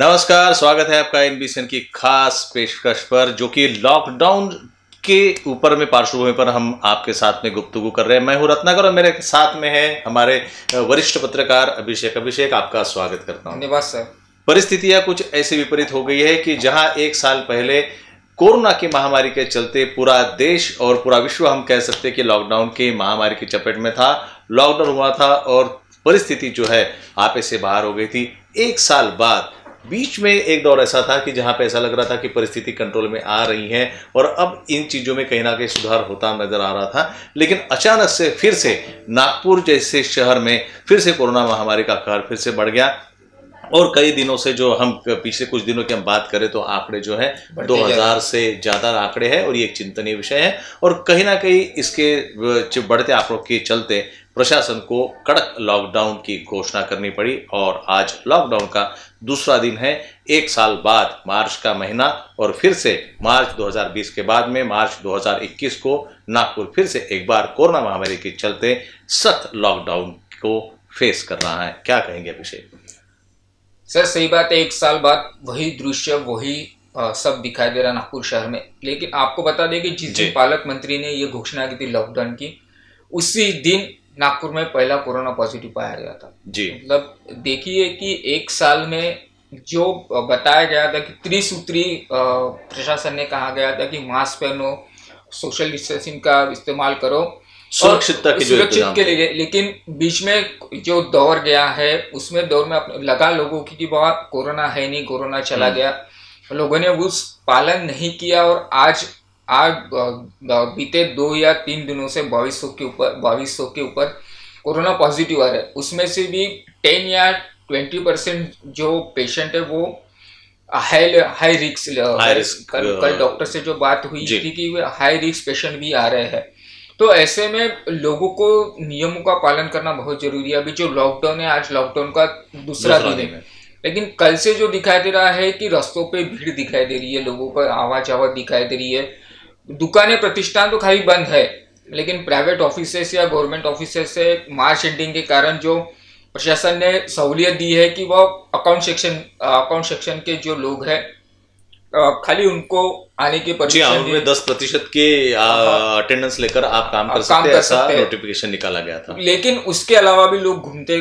नमस्कार स्वागत है आपका एनबीसीएन की खास पेशकश पर जो कि लॉकडाउन के ऊपर में पार्श्वभूमि पर हम आपके साथ में गुप्तगु कर रहे हैं। मैं हूँ रत्नाकर और मेरे साथ में है हमारे वरिष्ठ पत्रकार अभिषेक। अभिषेक आपका स्वागत करता हूँ। धन्यवाद सर। परिस्थितियाँ कुछ ऐसी विपरीत हो गई है कि जहाँ एक साल पहले कोरोना की महामारी के चलते पूरा देश और पूरा विश्व हम कह सकते हैं कि लॉकडाउन की महामारी की चपेट में था लॉकडाउन हुआ था और परिस्थिति जो है आपे से बाहर हो गई थी। एक साल बाद बीच में एक दौर ऐसा था कि जहाँ पे ऐसा लग रहा था कि परिस्थिति कंट्रोल में आ रही है और अब इन चीज़ों में कहीं ना कहीं सुधार होता नज़र आ रहा था। लेकिन अचानक से फिर से नागपुर जैसे शहर में फिर से कोरोना महामारी का कहर फिर से बढ़ गया। और कई दिनों से जो हम पिछले कुछ दिनों की हम बात करें तो आंकड़े जो है 2000 से ज़्यादा आंकड़े हैं और ये एक चिंतनीय विषय है। और कहीं ना कहीं इसके बढ़ते आंकड़ों के चलते प्रशासन को कड़क लॉकडाउन की घोषणा करनी पड़ी और आज लॉकडाउन का दूसरा दिन है। एक साल बाद मार्च का महीना और फिर से मार्च 2020 के बाद में मार्च 2021 को नागपुर फिर से एक बार कोरोना महामारी के चलते सख्त लॉकडाउन को फेस कर रहा है। क्या कहेंगे अभिषेक? सर सही बात है एक साल बाद वही दृश्य वही आ, सब दिखाई दे रहा नागपुर शहर में। लेकिन आपको बता दें कि जिस दिन पालक मंत्री ने ये घोषणा की थी लॉकडाउन की उसी दिन नागपुर में पहला कोरोना पॉजिटिव पाया गया था। जी। मतलब देखिए कि एक साल में जो बताया गया था कि त्रिसूत्री प्रशासन ने कहा गया था कि मास्क पहनो सोशल डिस्टेंसिंग का इस्तेमाल करो सुरक्षितता के सुरक्षित के लिए लेकिन बीच में जो दौर गया है उसमें दौर में लगा लोगों की कि वह कोरोना है नहीं कोरोना चला हम्म। गया। लोगों ने उस पालन नहीं किया और आज आज बीते दो या तीन दिनों से बाईस सौ के ऊपर बाईस सौ के ऊपर कोरोना पॉजिटिव आ रहा है। उसमें से भी टेन या ट्वेंटी परसेंट जो पेशेंट है वो हाई हाई रिस्क कल कल डॉक्टर से जो बात हुई थी कि हाई रिस्क पेशेंट भी आ रहे हैं। तो ऐसे में लोगों को नियमों का पालन करना बहुत ज़रूरी है। अभी जो लॉकडाउन है आज लॉकडाउन का दूसरा दिन है। लेकिन कल से जो दिखाई दे रहा है कि रास्तों पे भीड़ दिखाई दे रही है लोगों पर आवाज़ आवाज़ दिखाई दे रही है दुकानें प्रतिष्ठान तो खाली बंद है लेकिन प्राइवेट ऑफ़िस या गवर्नमेंट ऑफ़िस से मार्च एंडिंग के कारण जो प्रशासन ने सहूलियत दी है कि वह अकाउंट सेक्शन अकाउंट सेक्शन के जो लोग हैं खाली उनको आने की जी हाँ उनमें दस प्रतिशत के अटेंडेंस लेकर आप काम कर सकते हैं ऐसा नोटिफिकेशन निकाला गया था। लेकिन उसके अलावा भी लोग घूमते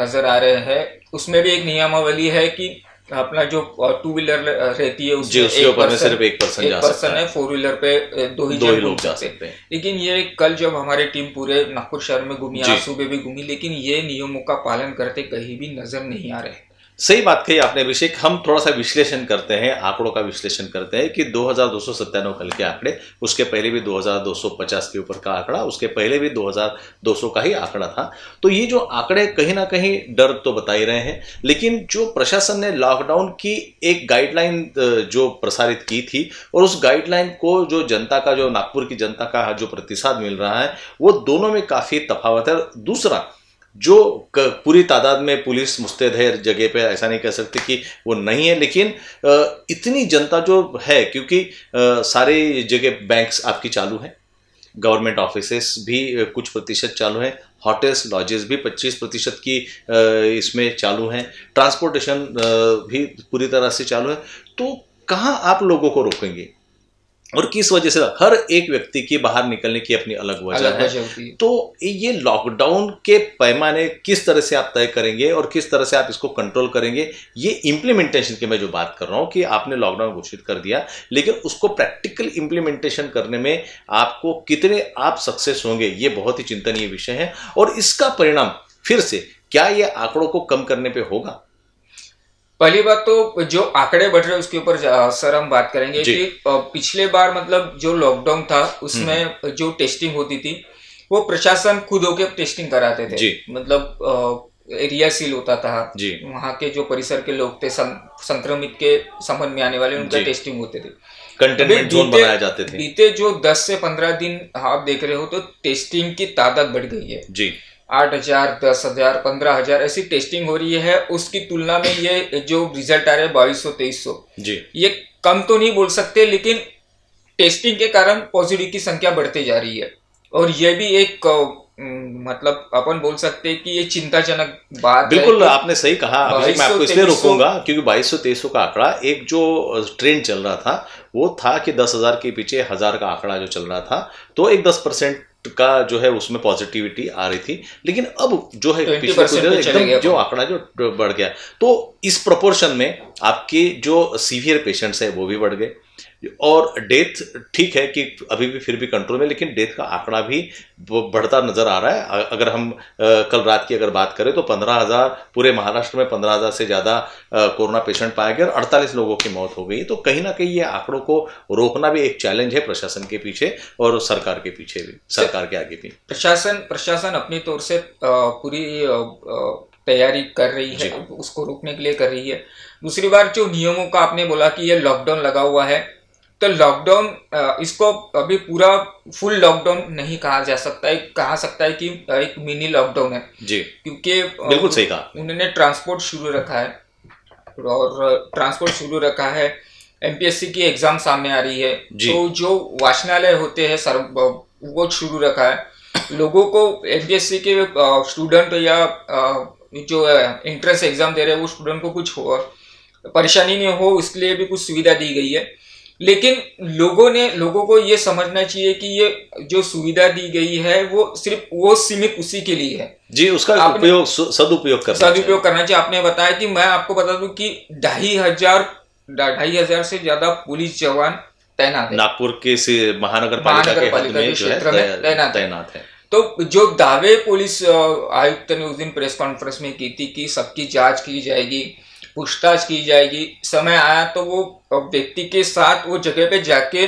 नज़र आ रहे हैं। उसमें भी एक नियमावली है कि अपना जो टू व्हीलर रहती है उसके उसके ऊपर में सिर्फ़ एक पर्सन जा पर्सन है फोर व्हीलर पे दो ही, दो ही लोग जा सकते हैं। लेकिन ये कल जब हमारी टीम पूरे नागपुर शहर में घूमी आज सुबह भी घूमी लेकिन ये नियमों का पालन करते कहीं भी नज़र नहीं आ रहे। सही बात कही आपने, अभिषेक। हम थोड़ा सा विश्लेषण करते हैं, आंकड़ों का विश्लेषण करते हैं कि दो हज़ार दो सौ सत्तानवे कल के आंकड़े, उसके पहले भी 2250 के ऊपर का आंकड़ा, उसके पहले भी 2200 का ही आंकड़ा था। तो ये जो आंकड़े कहीं ना कहीं डर तो बता ही रहे हैं, लेकिन जो प्रशासन ने लॉकडाउन की एक गाइडलाइन जो प्रसारित की थी, और उस गाइडलाइन को जो जनता का, जो नागपुर की जनता का जो प्रतिसाद मिल रहा है, वो दोनों में काफ़ी तफावत है। दूसरा जो पूरी तादाद में पुलिस मुस्तैद है, जगह पे ऐसा नहीं कह सकते कि वो नहीं है, लेकिन इतनी जनता जो है, क्योंकि सारे जगह बैंक्स आपकी चालू हैं गवर्नमेंट ऑफ़िस भी कुछ प्रतिशत चालू हैं होटल्स लॉजेस भी 25 प्रतिशत की इसमें चालू हैं ट्रांसपोर्टेशन भी पूरी तरह से चालू है तो कहाँ आप लोगों को रोकेंगे? और किस वजह से हर एक व्यक्ति की बाहर निकलने की अपनी अलग वजह है। तो ये लॉकडाउन के पैमाने किस तरह से आप तय करेंगे और किस तरह से आप इसको कंट्रोल करेंगे ये इम्प्लीमेंटेशन की मैं जो बात कर रहा हूँ कि आपने लॉकडाउन घोषित कर दिया लेकिन उसको प्रैक्टिकल इम्प्लीमेंटेशन करने में आपको कितने आप सक्सेस होंगे ये बहुत ही चिंतनीय विषय है। और इसका परिणाम फिर से क्या ये आंकड़ों को कम करने पर होगा? पहली बात तो जो आंकड़े बढ़ रहे हैं उसके ऊपर सर हम बात करेंगे कि पिछले बार मतलब जो लॉकडाउन था उसमें हम्म। जो टेस्टिंग होती थी वो प्रशासन खुद होकर टेस्टिंग कराते थे। मतलब एरिया सील होता था। जी। वहाँ के जो परिसर के लोग थे संक्रमित के संबंध में आने वाले उनका टेस्टिंग होते थे। कंटेनमेंट जोन बनाए जाते थे। बीते जो 10 से 15 दिन आप देख रहे हो तो टेस्टिंग की तादाद बढ़ गई है। जी। आठ हज़ार दस हज़ार पंद्रह हज़ार ऐसी टेस्टिंग हो रही है उसकी तुलना में ये जो रिज़ल्ट आ रहे हैं बाईस सौ तेईस सौ जी। ये कम तो नहीं बोल सकते लेकिन टेस्टिंग के कारण पॉजिटिव की संख्या बढ़ती जा रही है। और ये भी एक मतलब अपन बोल सकते हैं कि ये चिंताजनक बात बिल्कुल है आपने सही कहा। अभिषेक मैं आपको इसलिए रोकूँगा क्योंकि बाईस सौ तेईस का आंकड़ा एक जो ट्रेंड चल रहा था वो था कि दस हज़ार के पीछे हज़ार का आंकड़ा जो चल रहा था तो एक दस परसेंट का जो है उसमें पॉजिटिविटी आ रही थी। लेकिन अब जो है पिछले एकदम जो आंकड़ा जो बढ़ गया। तो इस प्रोपोर्शन में आपके जो सीवियर पेशेंट्स है वो भी बढ़ गए। और डेथ ठीक है कि अभी भी फिर भी कंट्रोल में, लेकिन डेथ का आंकड़ा भी बढ़ता नज़र आ रहा है। अगर हम कल रात की अगर बात करें तो पंद्रह हज़ार, पूरे महाराष्ट्र में पंद्रह हज़ार से ज़्यादा कोरोना पेशेंट पाए गए और अड़तालीस लोगों की मौत हो गई। तो कहीं ना कहीं ये आंकड़ों को रोकना भी एक चैलेंज है प्रशासन के पीछे और सरकार के पीछे भी, सरकार के आगे भी। प्रशासन प्रशासन अपनी तौर से पूरी तैयारी कर रही है उसको रोकने के लिए कर रही है। दूसरी बार जो नियमों का आपने बोला कि ये लॉकडाउन लगा हुआ है तो लॉकडाउन इसको अभी पूरा फुल लॉकडाउन नहीं कहा जा सकता है। कहा सकता है कि एक मिनी लॉकडाउन है। जी। क्योंकि बिल्कुल सही कहा। उन्होंने ट्रांसपोर्ट शुरू रखा है और ट्रांसपोर्ट शुरू रखा है। एमपीएससी की एग्ज़ाम सामने आ रही है। तो जो वाचनालय होते हैं सर वो शुरू रखा है। लोगों को एमपीएससी के स्टूडेंट या जो एंट्रेंस एग्ज़ाम दे रहे हैं वो स्टूडेंट को कुछ हो परेशानी नहीं हो इसके लिए भी कुछ सुविधा दी गई है। लेकिन लोगों ने लोगों को ये समझना चाहिए कि ये जो सुविधा दी गई है वो सिर्फ़ वो सीमित उसी के लिए है। जी उसका उपयोग सदुपयोग करना सदुपयोग करना चाहिए। आपने बताया कि मैं आपको बता दूँ कि ढाई हज़ार ढाई हज़ार से ज़्यादा पुलिस जवान तैनात है। नागपुर के महानगर पालिका के क्षेत्र में तैनात है। तो जो दावे पुलिस आयुक्त ने उस दिन प्रेस कॉन्फ्रेंस में की थी कि सबकी जाँच की जाएगी पूछताछ की जाएगी समय आया तो वो व्यक्ति के साथ वो जगह पे जाके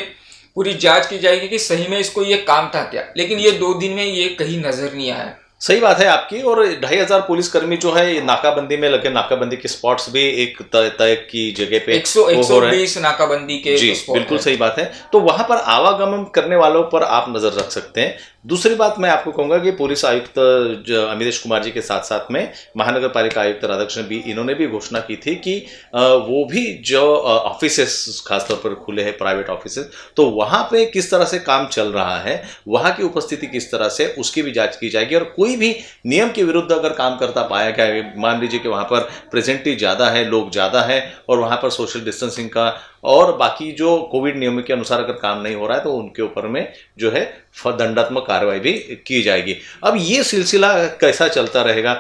पूरी जाँच की जाएगी कि सही में इसको ये काम था क्या। लेकिन ये दो दिन में ये कहीं नज़र नहीं आया। सही बात है आपकी और ढाई हज़ार पुलिसकर्मी जो है नाकाबंदी में लगे। नाकाबंदी के स्पॉट्स भी एक तय की जगह पे एक सौ बीस नाकाबंदी के जी बिल्कुल सही बात है। तो वहाँ पर आवागमन करने वालों पर आप नज़र रख सकते हैं। दूसरी बात मैं आपको कहूँगा कि पुलिस आयुक्त अमितेश कुमार जी के साथ साथ में महानगर पालिका आयुक्त राधाकृष्ण भी, इन्होंने भी घोषणा की थी कि वो भी जो ऑफ़िस खासतौर पर खुले हैं प्राइवेट ऑफ़िस तो वहाँ पे किस तरह से काम चल रहा है, वहाँ की उपस्थिति किस तरह से, उसकी भी जाँच की जाएगी और कोई भी नियम के विरुद्ध अगर काम करता पाया गया, मान लीजिए कि वहाँ पर प्रेजेंटी ज़्यादा है, लोग ज़्यादा है और वहाँ पर सोशल डिस्टेंसिंग का और बाकी जो कोविड नियमों के अनुसार अगर काम नहीं हो रहा है तो उनके ऊपर में जो है दंडात्मक कार्रवाई भी की जाएगी। अब ये सिलसिला कैसा चलता रहेगा?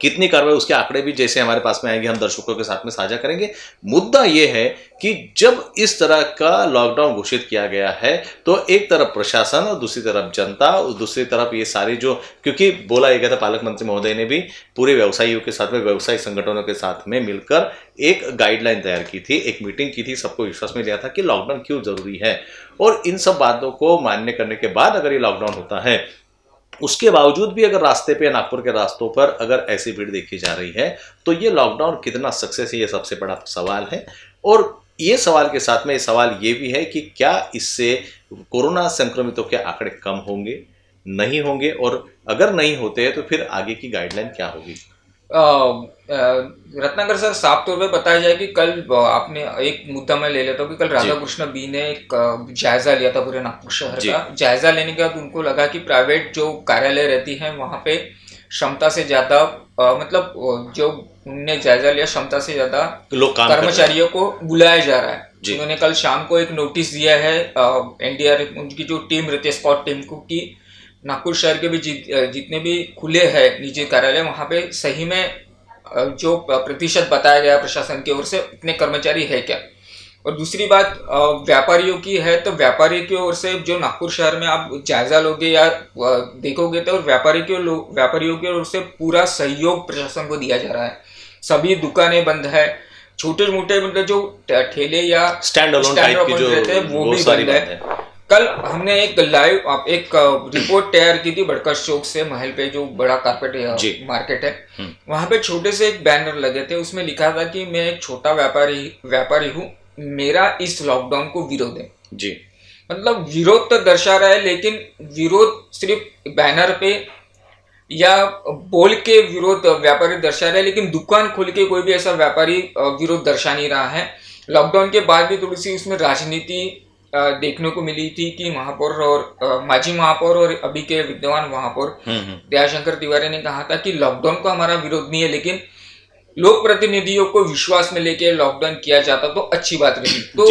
कितनी कार्रवाई उसके आंकड़े भी जैसे हमारे पास में आएँगे, हम दर्शकों के साथ में साझा करेंगे। मुद्दा यह है कि जब इस तरह का लॉकडाउन घोषित किया गया है तो एक तरफ़ प्रशासन और दूसरी तरफ़ जनता, और दूसरी तरफ़ ये सारी जो, क्योंकि बोला गया था पालक मंत्री महोदय ने भी, पूरे व्यवसायियों के साथ में, व्यवसायिक संगठनों के साथ में मिलकर एक गाइडलाइन तैयार की थी, एक मीटिंग की थी, सबको विश्वास में लिया था कि लॉकडाउन क्यों ज़रूरी है। और इन सब बातों को मान्य करने के बाद अगर ये लॉकडाउन होता है उसके बावजूद भी अगर रास्ते पे, नागपुर के रास्तों पर अगर ऐसी भीड़ देखी जा रही है तो ये लॉकडाउन कितना सक्सेस है, ये सबसे बड़ा सवाल है। और ये सवाल के साथ में सवाल ये भी है कि क्या इससे कोरोना संक्रमितों के आंकड़े कम होंगे? नहीं होंगे। और अगर नहीं होते हैं तो फिर आगे की गाइडलाइन क्या होगी? रत्नाकर सर साफ़ तौर पे बताया जाए कि कल आपने एक मुद्दा मैं ले लेता हूँ कि कल राधा कृष्ण बी ने एक जायजा लिया था पूरे नागपुर शहर का। जायजा लेने के बाद उनको लगा कि प्राइवेट जो कार्यालय रहती है वहाँ पे क्षमता से ज़्यादा मतलब जो उनने जायजा लिया क्षमता से ज़्यादा कर्मचारियों को बुलाया जा रहा है। उन्होंने कल शाम को एक नोटिस दिया है एनडीआरएफ उनकी जो टीम रहती है स्पॉट टीम को की नागपुर शहर के भी जित, जितने भी खुले हैं निजी कार्यालय वहाँ पे सही में जो प्रतिशत बताया गया प्रशासन की ओर से उतने कर्मचारी है क्या? और दूसरी बात व्यापारियों की है तो व्यापारी की ओर से जो नागपुर शहर में आप जायजा लोगे या देखोगे तो व्यापारी के व्यापारियों की ओर से पूरा सहयोग प्रशासन को दिया जा रहा है। सभी दुकानें बंद है छोटे मोटे मतलब जो ठेले या स्टैंड रहते हैं वो भी बंद है। कल हमने एक लाइव आप एक रिपोर्ट तैयार की थी बड़कर चौक से महल पे जो बड़ा कारपेट मार्केट है। हम्म। वहाँ पे छोटे से एक बैनर लगे थे उसमें लिखा था कि मैं एक छोटा व्यापारी व्यापारी हूँ मेरा इस लॉकडाउन को विरोध है। जी। मतलब विरोध तो दर्शा रहा है लेकिन विरोध सिर्फ़ बैनर पे या बोल के विरोध व्यापारी दर्शा रहा है लेकिन दुकान खोल के कोई भी ऐसा व्यापारी विरोध दर्शा नहीं रहा है। लॉकडाउन के बाद भी थोड़ी सी उसमें राजनीति देखने को मिली थी कि महापौर और माजी महापौर और अभी के विद्यमान महापौर हम्म, हम्म। दयाशंकर तिवारी ने कहा था कि लॉकडाउन का हमारा विरोध नहीं है लेकिन लोक प्रतिनिधियों को विश्वास में लेके लॉकडाउन किया जाता तो अच्छी बात रही। तो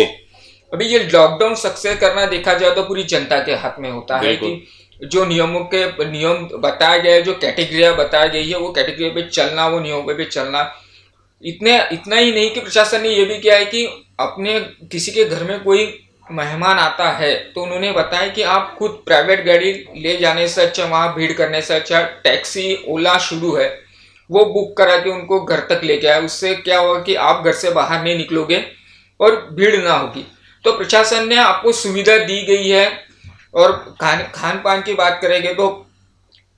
अभी ये लॉकडाउन सक्सेस करना देखा जाए तो पूरी जनता के हाथ में होता है कि जो नियमों के नियम बताया गया है जो कैटेगरिया बताया गई है वो कैटेगरी पे चलना वो नियमों पे चलना। इतने इतना ही नहीं कि प्रशासन ने ये भी किया है कि अपने किसी के घर में कोई मेहमान आता है तो उन्होंने बताया कि आप खुद प्राइवेट गाड़ी ले जाने से अच्छा वहाँ भीड़ करने से अच्छा टैक्सी ओला शुरू है। वो बुक करा के उनको घर तक लेके आए उससे क्या होगा कि आप घर से बाहर नहीं निकलोगे और भीड़ ना होगी। तो प्रशासन ने आपको सुविधा दी गई है और खान खान पान की बात करेंगे तो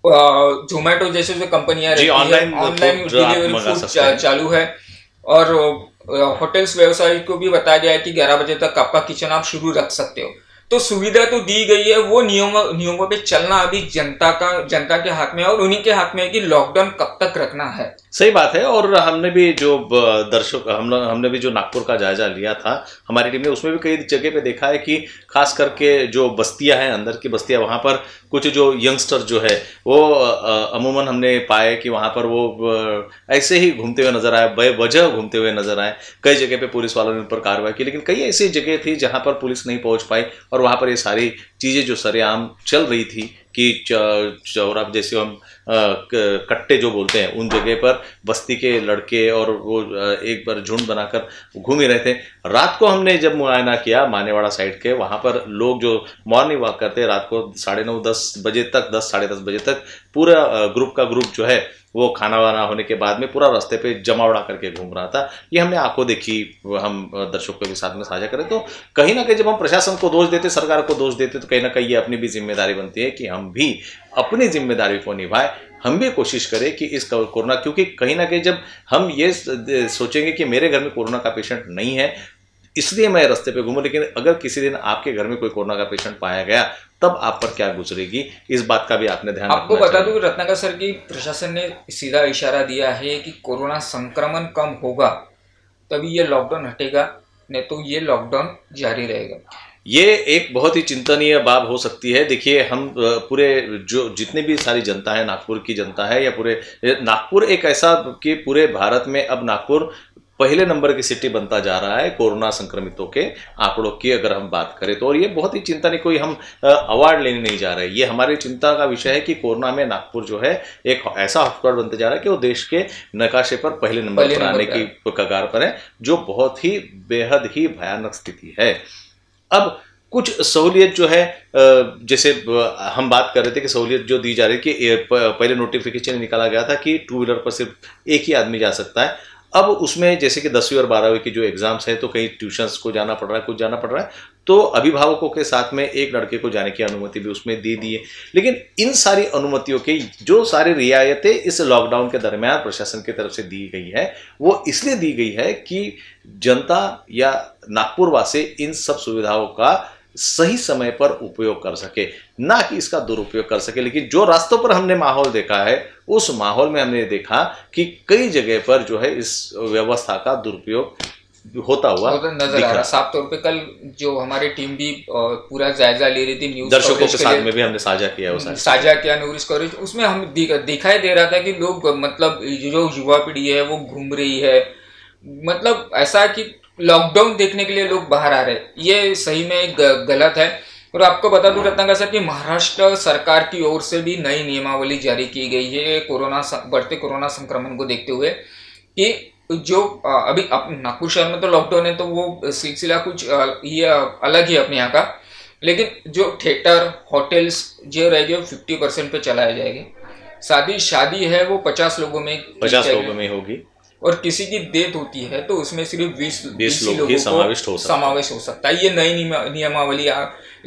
जोमेटो जैसे जो कंपनियाँ ऑनलाइन ऑनलाइन डिलीवरी फ़ूड चालू है। और होटल्स व्यवसाय को भी बताया गया है कि 11 बजे तक आपका किचन आप शुरू रख सकते हो। तो सुविधा तो दी गई है, वो नियम नियमों पे चलना अभी जनता का, जनता के हाथ में और उन्हीं के हाथ में है कि लॉकडाउन कब तक रखना है। सही बात है और हमने भी जो दर्शक, हम हमने भी जो नागपुर का जायजा लिया था, हमारी टीम ने उसमें भी कई जगह पे देखा है कि खास करके जो बस्तियाँ हैं, अंदर की बस्तियाँ, वहाँ पर कुछ जो यंगस्टर जो है, वो अमूमन हमने पाए कि वहाँ पर वो ऐसे ही घूमते हुए नज़र आए बेवजह घूमते हुए नज़र आए। कई जगह पे पुलिस वालों ने उन पर कार्रवाई की, लेकिन कई ऐसी जगह थी जहाँ पर पुलिस नहीं पहुँच पाई और वहाँ पर ये सारी चीज़ें जो सरेआम चल रही थी कि चौरा जैसे हम कट्टे जो बोलते हैं, उन जगह पर बस्ती के लड़के और वो एक बार झुंड बनाकर घूम ही। रहे थे रात को हमने जब मुआयना किया मानेवाड़ा साइड के, वहाँ पर लोग जो मॉर्निंग वॉक करते रात को साढ़े नौ, दस बजे तक, दस, साढ़े दस बजे तक पूरा ग्रुप का ग्रुप जो है वो खाना वाना होने के बाद में पूरा रास्ते पे जमावड़ा करके घूम रहा था। ये हमने आँखों देखी, हम दर्शकों के साथ में साझा करें तो कहीं ना कहीं जब हम प्रशासन को दोष देते, सरकार को दोष देते तो कहीं ना कहीं ये अपनी भी ज़िम्मेदारी बनती है कि हम भी अपनी ज़िम्मेदारी को निभाए। हम भी कोशिश करें कि इस कोरोना, क्योंकि कहीं ना कहीं जब हम ये सोचेंगे कि मेरे घर में कोरोना का पेशेंट नहीं है इसलिए मैं रास्ते पे घूमू लेकिन अगर किसी दिन आपके घर में कोई कोरोना का पेशेंट पाया गया तब आप पर क्या गुजरेगी? इस बात का भी आपने ध्यान आपको बता दूँ रत्नाकर सर की प्रशासन ने सीधा इशारा दिया है कि कोरोना संक्रमण कम होगा तभी ये लॉकडाउन हटेगा नहीं तो ये लॉकडाउन जारी रहेगा। ये एक बहुत ही चिंतनीय बात हो सकती है। देखिए हम पूरे जो जितने भी सारी जनता है नागपुर की जनता है या पूरे नागपुर एक ऐसा कि पूरे भारत में अब नागपुर पहले नंबर की सिटी बनता जा रहा है कोरोना संक्रमितों के आंकड़ों की अगर हम बात करें तो। और ये बहुत ही चिंता नहीं कोई हम अवार्ड लेने नहीं जा रहे। ये हमारी चिंता का विषय है कि कोरोना में नागपुर जो है एक ऐसा हॉटस्पॉट बनते जा रहा है कि वो देश के नकाशे पर पहले नंबर पर आने की कगार पर है जो बहुत ही बेहद ही भयानक स्थिति है। अब कुछ सहूलियत जो है जैसे हम बात कर रहे थे कि सहूलियत जो दी जा रही है कि पहले नोटिफिकेशन निकाला गया था कि टू व्हीलर पर सिर्फ़ एक ही आदमी जा सकता है। अब उसमें जैसे कि दसवीं और बारहवीं की जो एग्ज़ाम्स हैं तो कहीं ट्यूशंस को जाना पड़ रहा है, कुछ जाना पड़ रहा है तो अभिभावकों के साथ में एक लड़के को जाने की अनुमति भी उसमें दे दी है। लेकिन इन सारी अनुमतियों के, जो सारी रियायतें इस लॉकडाउन के दरमियान प्रशासन की तरफ़ से दी गई है, वो इसलिए दी गई है कि जनता या नागपुर वासी इन सब सुविधाओं का सही समय पर उपयोग कर सके ना कि इसका दुरुपयोग कर सके। लेकिन जो रास्तों पर हमने माहौल देखा है उस माहौल में हमने देखा कि कई जगह पर जो है इस व्यवस्था का दुरुपयोग होता हुआ तो नज़र आ रहा साफ़ तौर पे कल जो हमारी टीम भी पूरा जायजा ले रही थी न्यूज़ दर्शकों के साथ में भी हमने साझा किया साझा किया न्यूज़ कवरेज उसमें हम दिखाई दे रहा था कि लोग मतलब जो युवा पीढ़ी है वो घूम रही है। मतलब ऐसा कि लॉकडाउन देखने के लिए लोग बाहर आ रहे हैं। ये सही में गलत है। और आपको बता दूँ रत्नाकर सर कि महाराष्ट्र सरकार की ओर से भी नई नियमावली जारी की गई है कोरोना बढ़ते कोरोना संक्रमण को देखते हुए कि जो अभी नागपुर शहर में तो लॉकडाउन है तो वो सिलसिला कुछ ये अलग ही अपने यहाँ का। लेकिन जो थिएटर होटल्स जो रहेंगे फिफ्टी परसेंट पे चलाए जाएँगे। शादी शादी है वो पचास लोगों में। पचास लोगों में होगी। और किसी की डेथ होती है तो उसमें सिर्फ़ बीस बीस लोग ही समाविष्ट हो सकता समावेश हो सकता है। ये नई नियमावली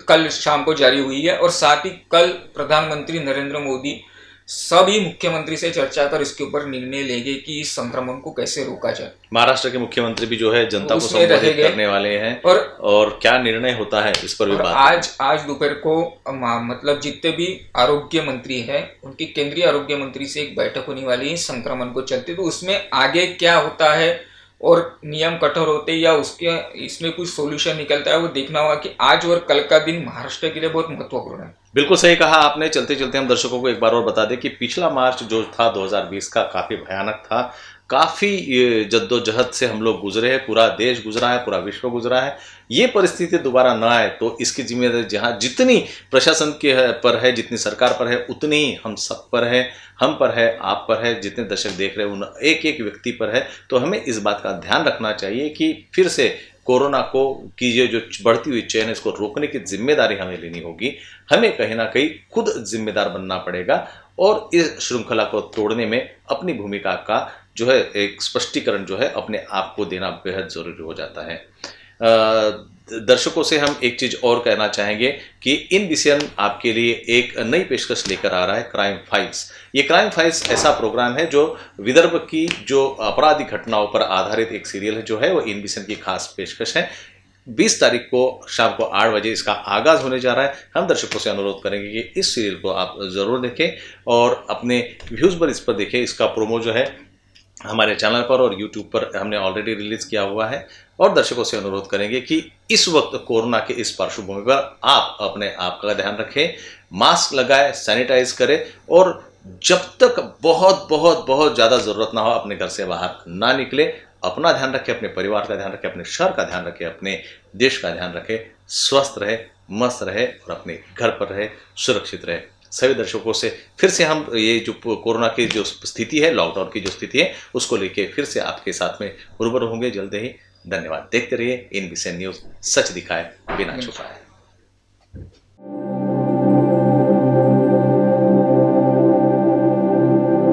कल शाम को जारी हुई है और साथ ही कल प्रधानमंत्री नरेंद्र मोदी सभी मुख्यमंत्री से चर्चा कर इसके ऊपर निर्णय लेंगे कि इस संक्रमण को कैसे रोका जाए। महाराष्ट्र के मुख्यमंत्री भी जो है जनता को संबोधित करने वाले हैं और और क्या निर्णय होता है इस पर भी बात आज आज दोपहर को मतलब जितने भी आरोग्य मंत्री है उनकी केंद्रीय आरोग्य मंत्री से एक बैठक होने वाली है संक्रमण को चलते। तो उसमें आगे क्या होता है और नियम कठोर होते या उसके इसमें कुछ सोल्यूशन निकलता है वो देखना होगा कि आज और कल का दिन महाराष्ट्र के लिए बहुत महत्वपूर्ण है। बिल्कुल सही कहा आपने। चलते चलते हम दर्शकों को एक बार और बता दें कि पिछला मार्च जो था 2020 का काफ़ी भयानक था। काफ़ी जद्दोजहद से हम लोग गुजरे हैं, पूरा देश गुजरा है, पूरा विश्व गुजरा है। ये परिस्थिति दोबारा ना आए तो इसकी ज़िम्मेदारी जहाँ जितनी प्रशासन के पर है, जितनी सरकार पर है, उतनी ही हम सब पर है। हम पर है, आप पर है, जितने दर्शक देख रहे हैं, उन एक एक व्यक्ति पर है। तो हमें इस बात का ध्यान रखना चाहिए कि फिर से कोरोना को की ये जो बढ़ती हुई चेन है, इसको रोकने की ज़िम्मेदारी हमें लेनी होगी। हमें कहीं ना कहीं खुद जिम्मेदार बनना पड़ेगा और इस श्रृंखला को तोड़ने में अपनी भूमिका का जो है एक स्पष्टीकरण जो है अपने आप को देना बेहद ज़रूरी हो जाता है। दर्शकों से हम एक चीज़ और कहना चाहेंगे कि इन विषय आपके लिए एक नई पेशकश लेकर आ रहा है क्राइम फाइल्स ये क्राइम फाइल्स ऐसा प्रोग्राम है जो विदर्भ की जो अपराधी घटनाओं पर आधारित एक सीरियल है जो है, वो इन विषय की खास पेशकश है। 20 तारीख को शाम को आठ बजे इसका आगाज़ होने जा रहा है। हम दर्शकों से अनुरोध करेंगे कि इस सीरियल को आप ज़रूर देखें और अपने व्यूज़ पर इस पर देखें। इसका प्रोमो जो है हमारे चैनल पर और यूट्यूब पर हमने ऑलरेडी रिलीज़ किया हुआ है। और दर्शकों से अनुरोध करेंगे कि इस वक्त कोरोना के इस पार्श्वभूमि पर आप अपने आप का ध्यान रखें, मास्क लगाए, सैनिटाइज करें और जब तक बहुत बहुत बहुत ज़्यादा ज़रूरत ना हो, अपने घर से बाहर ना निकले, अपना ध्यान रखें, अपने परिवार का ध्यान रखें, अपने शहर का ध्यान रखें, अपने देश का ध्यान रखें, स्वस्थ रहे, मस्त रहे और अपने घर पर रहे, सुरक्षित रहे। सभी दर्शकों से फिर से हम ये जो कोरोना की जो स्थिति है लॉकडाउन की जो स्थिति है, उसको लेके फिर से आपके साथ में रूबरू होंगे। जल्द ही धन्यवाद। देखते रहिए इन विषय न्यूज़ सच दिखाए बिना छुपाए।